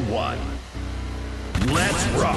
one. Let's rock!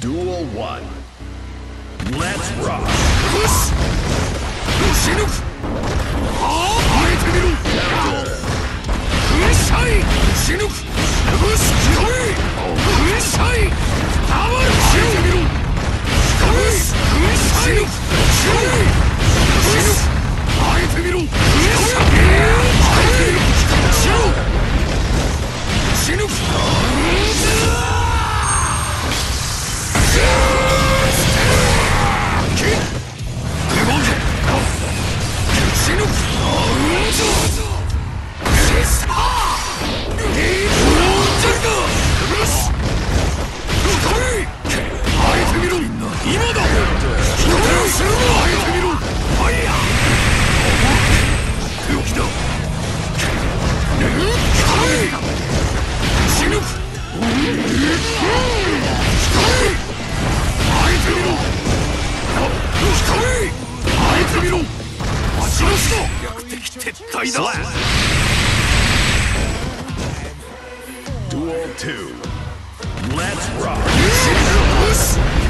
Duel 1. Let's rock! 2. Let's rock!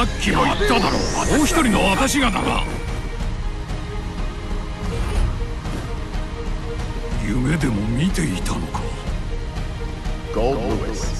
さっきも言っただろう。もう一人の私がだが夢でも見ていたのか。ゴールドウェス